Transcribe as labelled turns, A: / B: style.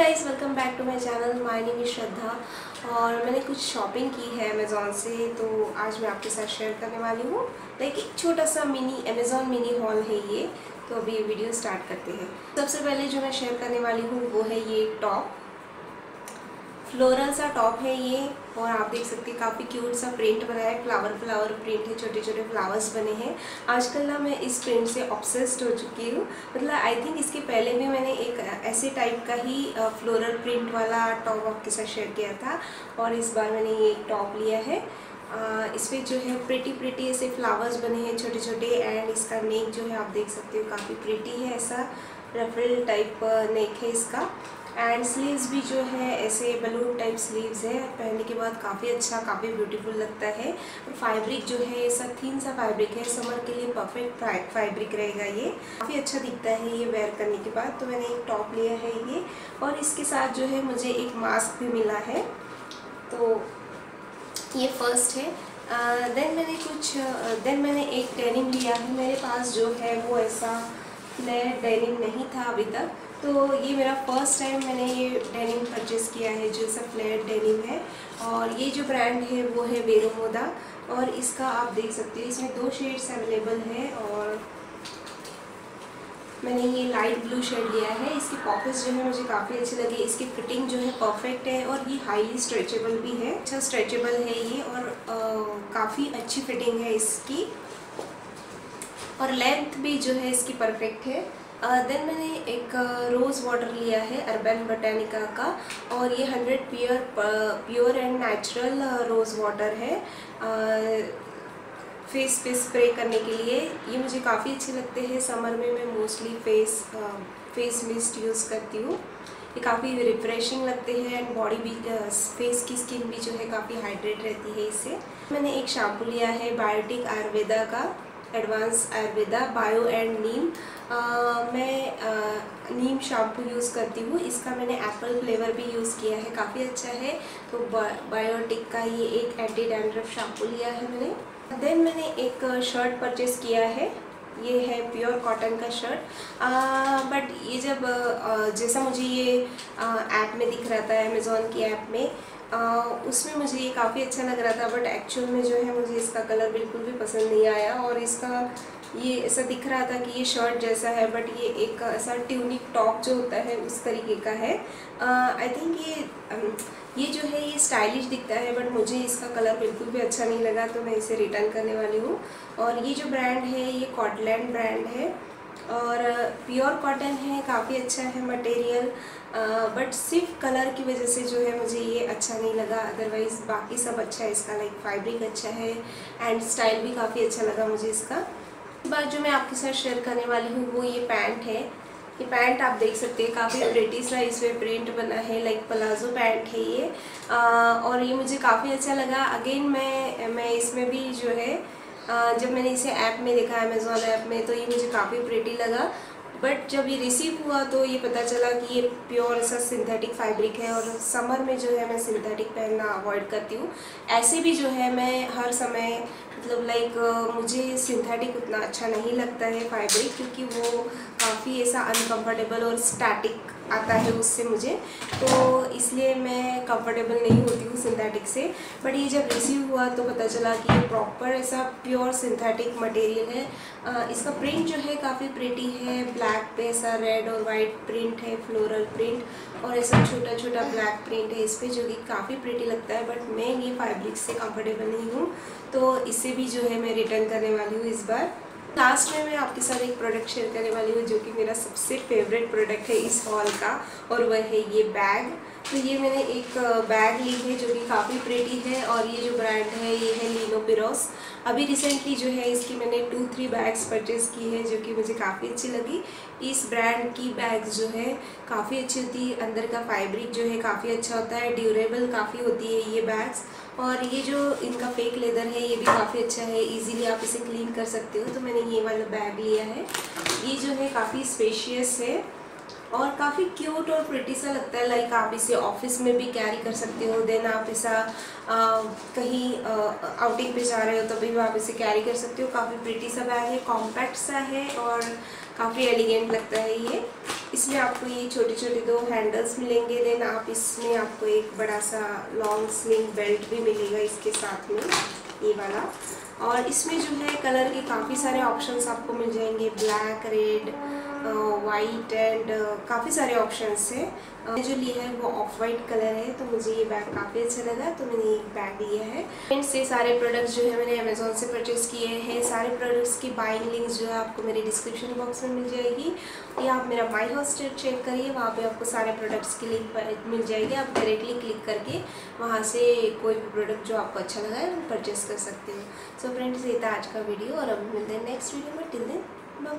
A: Guys welcome back to my channel my name is Shraddha और मैंने कुछ shopping की है अमेज़ोन से तो आज मैं आपके साथ शेयर करने वाली हूँ। लाइक एक छोटा सा मिनी अमेज़ोन मिनी हॉल है ये तो अभी ये वीडियो स्टार्ट करते हैं। सबसे पहले जो मैं शेयर करने वाली हूँ, वो है ये टॉप फ्लोरल सा टॉप है ये, और आप देख सकते हैं काफ़ी क्यूट सा प्रिंट बना है फ्लावर फ्लावर प्रिंट है, छोटे छोटे फ्लावर्स बने हैं। आजकल ना मैं इस प्रिंट से ऑब्सेस्ड हो चुकी हूँ। मतलब आई थिंक इसके पहले भी मैंने एक ऐसे टाइप का ही फ्लोरल प्रिंट वाला टॉप आपके साथ शेयर किया था, और इस बार मैंने ये टॉप लिया है। इस पर जो है प्रिटी प्रिटी ऐसे फ्लावर्स बने हैं, छोटे छोटे एंड इसका नेक जो है आप देख सकते हो काफ़ी प्रिटी है ऐसा। रफल टाइप नेक है इसका। एंड स्लीव्स भी जो है, ऐसे बलून टाइप स्लीव्स है। पहनने के बाद काफ़ी अच्छा काफ़ी ब्यूटीफुल लगता है। फैब्रिक जो है, ऐसा थीन सा फैब्रिक है। समर के लिए परफेक्ट फैब्रिक रहेगा ये। काफ़ी अच्छा दिखता है ये वेयर करने के बाद। तो मैंने एक टॉप लिया है ये। और इसके साथ जो है, मुझे एक मास्क भी मिला है। तो ये फ़र्स्ट है। देन मैंने कुछ देन मैंने एक डेनिम लिया है। मेरे पास जो है, वो ऐसा फ्लैट डेनिम नहीं था अभी तक तो ये मेरा फ़र्स्ट टाइम मैंने ये डेनिम परचेज़ किया है जो सा फ्लैट डेनिम है। और ये जो ब्रांड है, वो है बेरोमोदा और इसका आप देख सकते हैं, इसमें दो शेड्स अवेलेबल है और मैंने ये लाइट ब्लू शेड लिया है। इसकी पॉकेट्स जो है, मुझे काफ़ी अच्छी लगी। इसकी फिटिंग जो है परफेक्ट है और ये हाईली स्ट्रेचेबल भी है। अच्छा स्ट्रेचेबल है ये और काफ़ी अच्छी फिटिंग है इसकी। और लेंथ भी जो है इसकी परफेक्ट है। देन uh, मैंने एक रोज़ वाटर लिया है अर्बन बटानिका का और ये hundred pure pure and natural rose water है। फेस पे स्प्रे करने के लिए ये मुझे काफ़ी अच्छे लगते हैं। समर में मैं mostly face face mist use करती हूँ। ये काफ़ी रिफ्रेशिंग लगते हैं एंड बॉडी भी फेस की स्किन भी जो है काफ़ी हाइड्रेट रहती है इससे। मैंने एक शैम्पू लिया है बायोटिक आयुर्वेदा का। Advance Ayurveda bio and neem मैं आ, नीम शैम्पू यूज़ करती हूँ। इसका मैंने एप्पल फ्लेवर भी यूज़ किया है। काफ़ी अच्छा है। तो बायोटिक का ये एक एंटी डैंड्रफ शैम्पू लिया है मैंने। देन मैंने एक शर्ट परचेज़ किया है। ये है प्योर कॉटन का शर्ट बट ये जब आ, जैसा मुझे ये ऐप में दिख रहा था अमेज़ोन की ऐप में आ, उसमें मुझे ये काफ़ी अच्छा लग रहा था बट एक्चुअल में जो है मुझे इसका कलर बिल्कुल भी पसंद नहीं आया और इसका ये ऐसा दिख रहा था कि ये शर्ट जैसा है बट ये एक ऐसा ट्यूनिक टॉप जो होता है, उस तरीके का है। आई थिंक ये ये जो है, ये स्टाइलिश दिखता है बट मुझे इसका कलर बिल्कुल भी अच्छा नहीं लगा तो मैं इसे रिटर्न करने वाली हूँ। और ये जो ब्रांड है, ये कॉटलैंड ब्रांड है। और प्योर कॉटन है, काफ़ी अच्छा है मटेरियल बट सिर्फ़ कलर की वजह से जो है, मुझे ये अच्छा नहीं लगा। अदरवाइज़ बाकी सब अच्छा है, इसका लाइक फैब्रिक अच्छा है एंड स्टाइल भी काफ़ी अच्छा लगा मुझे इसका। बात जो मैं आपके साथ शेयर करने वाली हूँ वो ये पैंट है। ये पैंट आप देख सकते हैं काफ़ी ब्रिटिश सा इसमें प्रिंट बना है लाइक प्लाजो पैंट है ये। आ, और ये मुझे काफ़ी अच्छा लगा। अगेन मैं मैं इसमें भी जो है जब मैंने इसे ऐप में देखा अमेज़ोन ऐप में तो ये मुझे काफ़ी प्रिटी लगा। बट जब ये रिसीव हुआ तो ये पता चला कि ये प्योर ऐसा सिंथेटिक फैब्रिक है और समर में जो है मैं सिंथेटिक पहनना अवॉइड करती हूँ। ऐसे भी जो है मैं हर समय मतलब लाइक मुझे सिंथेटिक उतना अच्छा नहीं लगता है फैब्रिक क्योंकि वो काफ़ी ऐसा अनकम्फर्टेबल और स्टैटिक आता है उससे मुझे। तो इसलिए मैं कंफर्टेबल नहीं होती हूँ सिंथेटिक से। बट ये जब रिसीव हुआ तो पता चला कि ये प्रॉपर ऐसा प्योर सिंथेटिक मटेरियल है। इसका प्रिंट जो है काफ़ी प्रिटी है। ब्लैक पे ऐसा रेड और वाइट प्रिंट है फ्लोरल प्रिंट और ऐसा छोटा छोटा ब्लैक प्रिंट है इस पर जो कि काफ़ी प्रिटी लगता है। बट मैं ये फैब्रिक से कम्फर्टेबल नहीं हूँ। तो इसे भी जो है मैं रिटर्न करने वाली हूँ इस बार। लास्ट में मैं आपके साथ एक प्रोडक्ट शेयर करने वाली हूँ जो कि मेरा सबसे फेवरेट प्रोडक्ट है इस हॉल का और वह है ये बैग तो ये मैंने एक बैग ली है जो कि काफ़ी प्रेटी है और ये जो ब्रांड है, ये है लीनो पिरोस अभी रिसेंटली जो है इसकी मैंने टू थ्री बैग्स परचेज़ की है जो कि मुझे काफ़ी अच्छी लगी। इस ब्रांड की बैग्स जो है, काफ़ी अच्छी होती है, अंदर का फाइब्रिक जो है काफ़ी अच्छा होता है ड्यूरेबल काफ़ी होती है ये बैग्स और ये जो इनका फेक लेदर है, ये भी काफ़ी अच्छा है इजीली आप इसे क्लीन कर सकते हो। तो मैंने ये वाला बैग लिया है। ये जो है काफ़ी स्पेशियस है। और काफ़ी क्यूट और प्रिटी सा लगता है लाइक आप इसे ऑफ़िस में भी कैरी कर सकते हो देन आप ऐसा कहीं आउटिंग पे जा रहे हो, तभी भी आप इसे कैरी कर सकते हो। काफ़ी प्रिटी सा बैग है कॉम्पैक्ट सा है और काफ़ी एलिगेंट लगता है ये। इसमें आपको ये छोटे छोटे दो हैंडल्स मिलेंगे देन आप इसमें आपको एक बड़ा सा लॉन्ग स्लिंग बेल्ट भी मिलेगा इसके साथ में, ये वाला। और इसमें जो है कलर के काफ़ी सारे ऑप्शंस आपको मिल जाएँगे। ब्लैक रेड वाइट एंड काफ़ी सारे ऑप्शंस हैं। मैंने जो लिया है वो ऑफ़ वाइट कलर है तो मुझे ये बैग काफ़ी अच्छा लगा तो मैंने एक बैग लिया है। फ्रेंड्स ये सारे प्रोडक्ट्स जो है मैंने अमेज़ोन से परचेज़ किए हैं। सारे प्रोडक्ट्स की बाइंग लिंक्स जो है आपको मेरे डिस्क्रिप्शन बॉक्स में मिल जाएगी। या आप मेरा माई हॉस्टेट चेक करिए, वहाँ पे आपको सारे प्रोडक्ट्स की लिंक मिल जाएगी। आप डायरेक्टली क्लिक करके वहाँ से कोई भी प्रोडक्ट जो आपको अच्छा लगा है परचेज़ कर सकते हो। सो फ्रेंड्स ये था आज का वीडियो और अब मिलते हैं नेक्स्ट वीडियो में। Till then bye